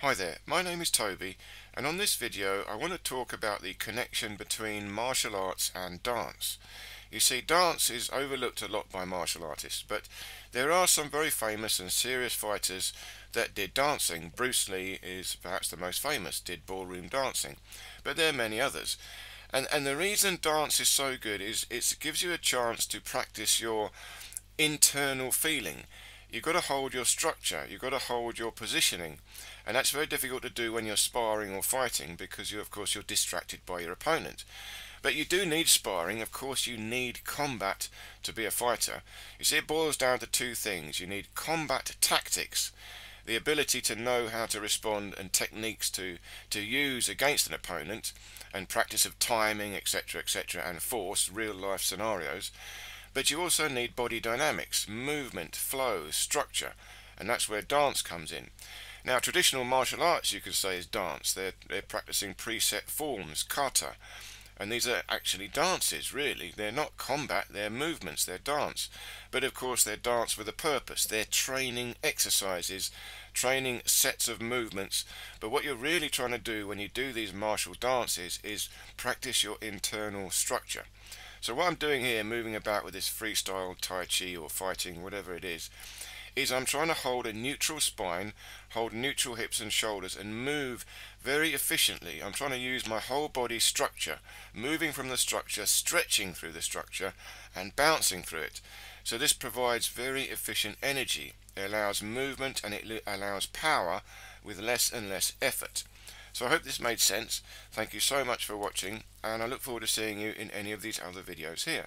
Hi there, my name is Toby and on this video I want to talk about the connection between martial arts and dance. You see dance is overlooked a lot by martial artists but there are some very famous and serious fighters that did dancing. Bruce Lee is perhaps the most famous, did ballroom dancing but there are many others. And, and the reason dance is so good is it gives you a chance to practice your internal feeling you've got to hold your structure, you've got to hold your positioning. And that's very difficult to do when you're sparring or fighting because you of course you're distracted by your opponent. But you do need sparring, of course you need combat to be a fighter. You see it boils down to two things. You need combat tactics, the ability to know how to respond and techniques to, to use against an opponent and practice of timing etc etc and force, real life scenarios. But you also need body dynamics, movement, flow, structure, and that's where dance comes in. Now, traditional martial arts, you could say, is dance. They're, they're practicing preset forms, kata, and these are actually dances, really. They're not combat, they're movements, they're dance. But of course, they're dance with a purpose. They're training exercises, training sets of movements. But what you're really trying to do when you do these martial dances is practice your internal structure. So what I'm doing here, moving about with this freestyle Tai Chi or fighting, whatever it is, is I'm trying to hold a neutral spine, hold neutral hips and shoulders and move very efficiently. I'm trying to use my whole body structure, moving from the structure, stretching through the structure and bouncing through it. So this provides very efficient energy. It allows movement and it allows power with less and less effort. So I hope this made sense. Thank you so much for watching and I look forward to seeing you in any of these other videos here.